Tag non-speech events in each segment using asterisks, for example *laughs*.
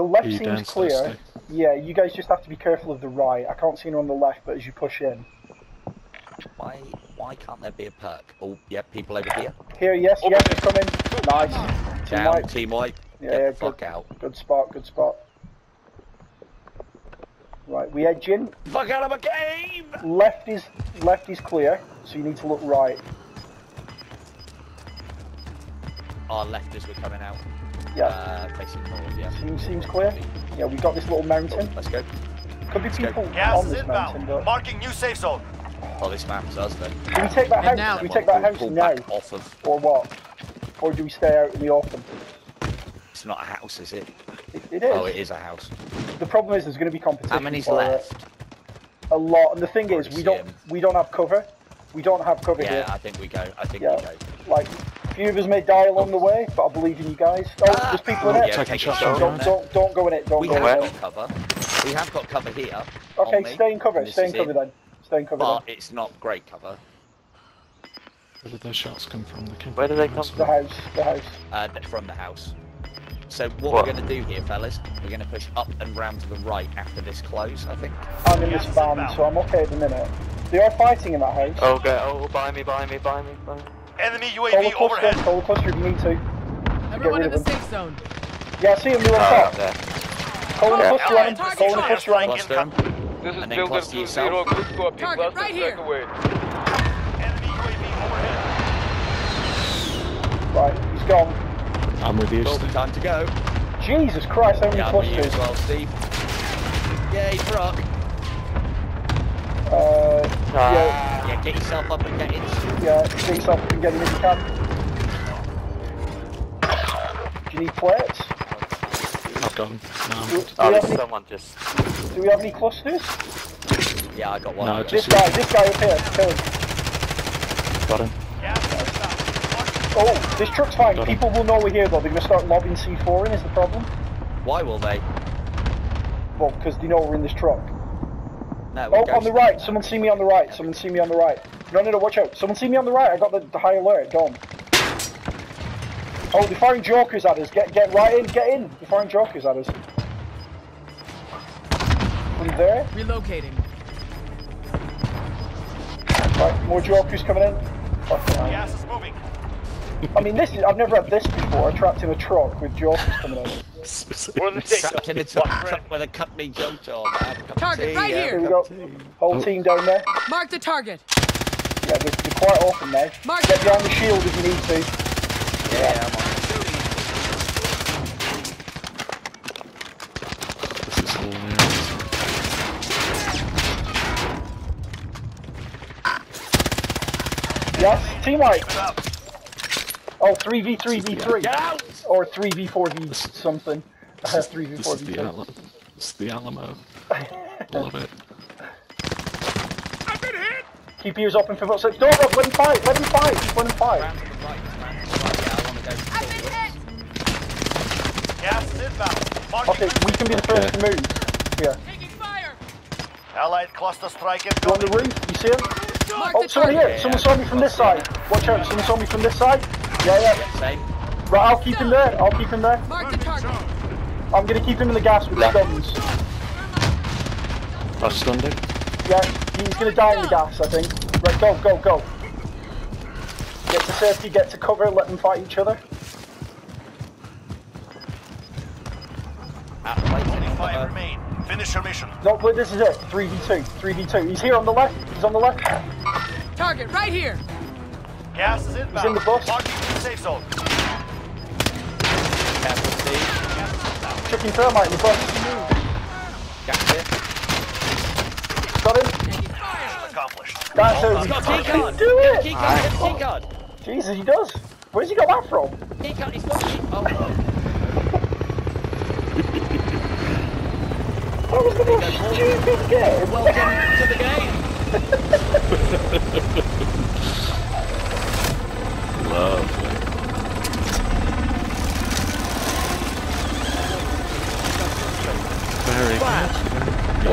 The left Are you seems clear. Steve? Yeah, you guys just have to be careful of the right. I can't see anyone on the left, but as you push in. Why why can't there be a perk? Oh, yeah, people over here. Here, yes, Over yes, here. it's coming. Nice. Team Down, wipe. team wipe. Yeah, Get yeah, the fuck good. out. Good spot, good spot. Right, we edge in. Fuck out of my game! Left is left is clear, so you need to look right. Our left as we're coming out. Yeah. Uh, facing north, yeah. Seems seems clear. Yeah, we got this little mountain. Let's go. Could be go. people Gas on is this mountain, inbound. but Marking new safe zone. Oh, this map's us then. do we take that And house? now- Do we take that We'll house now, off of. or what? Or do we stay out in the open? It's not a house, is it? It, it is. Oh, it is a house. The problem is there's going to be competition. How many's for it. left? A lot, and the thing is, we don't him. we don't have cover. We don't have cover Yeah, here. Yeah, I think we go. I think Yeah. we go. Like, a few of us may die along the way, but I believe in you guys. Oh, Ah! there's people in Oh, it. yeah, Taking shots shot. on Don't, don't, don't go in it. Don't We go have in it. got cover. We have got cover here. Okay, on me, stay in cover. Stay in cover it, then. Stay in cover But then. it's not great cover. Where did those shots come from? They came Where from do they come house. The house. The house. uh, from the house. So what, What? we're going to do here, fellas, we're going to push up and round to the right after this close, I think. I'm in this Yes, van, so I'm okay at the minute. They are fighting in that house. Oh, go. Oh, behind me, behind me, behind me, behind me. Enemy UAV cluster. overhead. Call the cluster if you need to. Everyone rid in the them. safe zone. Yeah, I see him. They're on Oh, top. up there. Call the Yeah. cluster on him. The fire. cluster on him. Cluster 'em. This is And then Builder cluster 2 yourself. 0. Good copy. Target Cluster right here. strike away. Enemy UAV overhead. Right, he's gone. I'm with you, Cool, Steve. time to go. Jesus Christ, how many Yeah, I'm clusters? as well, Steve. Yay, Brock. Uh, yeah, Ah, Yeah, get yourself up and get in. yeah, get yourself up and get in if you can. Do you need plates? I've got them. No, I'm Do, good. do oh, we there's any, someone just. do we have any clusters? Yeah, I got one. No, I got This guy, this guy up here, kill him. got him. Gas is inbound. Marking Oh, this truck's fine. Got him. People will know we're here though. They're gonna start lobbing C4 in is the problem. Why will they? Well, because they know we're in this truck. No, Oh, on the ghosting. right. Someone see me on the right. Someone see me on the right. No, no, no, watch out. Someone see me on the right. I got the, the high alert. Go on. Oh, they're firing jokers at us. Get get right in. Get in. They're firing jokers at us. From there. Relocating. Right, more jokers coming in. Fucking hell. Gas is moving. I mean, this is, I've never had this before. Trapped in a truck with jokers coming in. We're on the Trapped in zone. a truck, truck with a cut me joke job. Have a cup of Target tea, right have a here. Here we cup go. of tea. Whole team down there. Mark the target. Yeah, they're, they're quite open now. Mark Get the behind the shield if you need to. Yeah, I'm on. This is hilarious. Yes, team white. Give it up. Oh, 3v3v3. Get out! Or 3v4v something. Uh, This is the, 3v4v2. Alamo. This is the Alamo. *laughs* Love it. Keep ears open for footsteps. Don't Rob, let him fight, let him fight, just let him fight. Round right, round to the right. Yeah, I want to go. to the Gas is inbound. Okay, we can be the first to move. Here. Taking fire. Allied cluster strike Go on the incoming. roof, you see him? Mark Oh, the someone here, someone saw me from this side. Watch out, someone saw me from this side. Yeah, yeah. Same. Right, I'll keep him there, I'll keep him there. Mark the target. I'm gonna keep him in the gas with the Yeah. guns. I've stunned him. Yeah, he's gonna die in the gas, I think. Right, go, go, go. Get to safety, get to cover, let them fight each other. Ah, At. Only five remain. Finish your mission. No, but this is it. 3v2, 3v2. He's here on the left, he's on the left. Target right here. Gas is inbound. in the bus. Marking new safe zone. Careful, Steve. Chucking thermite in the bus. Gas it. Got him. Accomplished. That's All how He's we got a key card. do it. key card. Get a key card. Jesus, he does. Where's he got that from? Key card. He's got key. Oh, *laughs* That was the most stupid game. welcome to the game.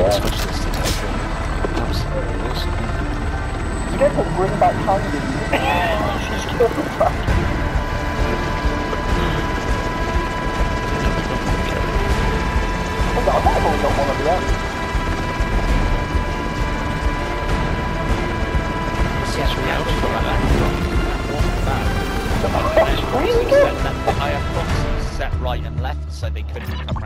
You're the specialist to take it. Absolutely awesome. You get to bring back Candy. She's coming back. Never got the yeah. Yes, we have for that. That. Really good. I have boxes set right and left so they couldn't come round.